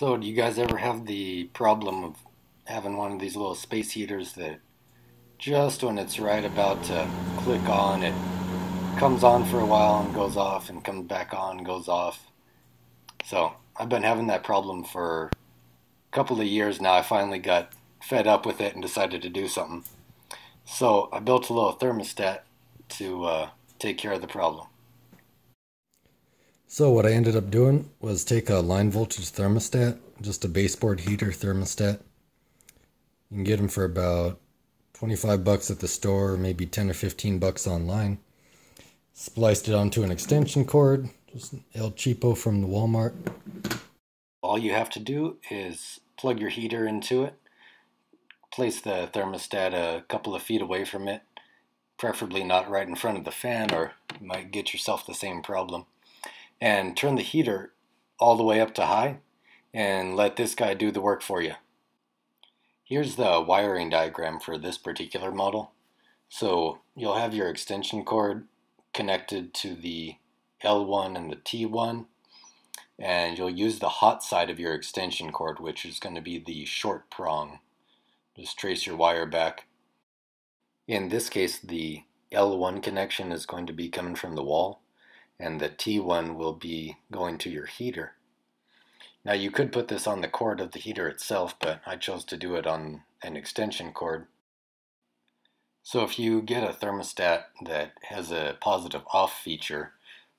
So, do you guys ever have the problem of having one of these little space heaters that just when it's right about to click on, it comes on for a while and goes off and comes back on and goes off? So, I've been having that problem for a couple of years now. I finally got fed up with it and decided to do something. So, I built a little thermostat to uh, take care of the problem. So what I ended up doing was take a line voltage thermostat, just a baseboard heater thermostat. You can get them for about 25 bucks at the store, maybe 10 or 15 bucks online. Spliced it onto an extension cord, just El Cheapo from the Walmart. All you have to do is plug your heater into it, place the thermostat a couple of feet away from it, preferably not right in front of the fan or you might get yourself the same problem and turn the heater all the way up to high and let this guy do the work for you. Here's the wiring diagram for this particular model. So you'll have your extension cord connected to the L1 and the T1 and you'll use the hot side of your extension cord which is going to be the short prong. Just trace your wire back. In this case the L1 connection is going to be coming from the wall and the T1 will be going to your heater. Now you could put this on the cord of the heater itself, but I chose to do it on an extension cord. So if you get a thermostat that has a positive off feature,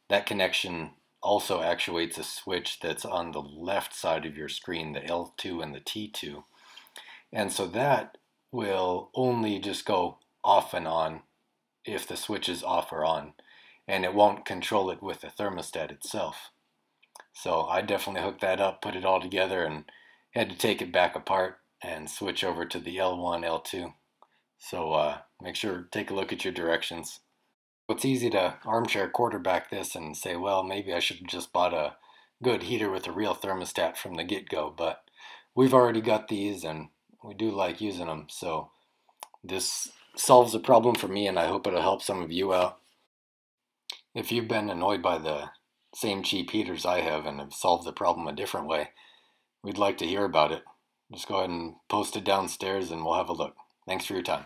that connection also actuates a switch that's on the left side of your screen, the L2 and the T2. And so that will only just go off and on if the switch is off or on and it won't control it with the thermostat itself. So I definitely hooked that up, put it all together, and had to take it back apart and switch over to the L1, L2. So uh, make sure take a look at your directions. It's easy to armchair quarterback this and say, well, maybe I should have just bought a good heater with a real thermostat from the get-go, but we've already got these and we do like using them. So this solves a problem for me and I hope it'll help some of you out. If you've been annoyed by the same cheap heaters I have and have solved the problem a different way, we'd like to hear about it. Just go ahead and post it downstairs and we'll have a look. Thanks for your time.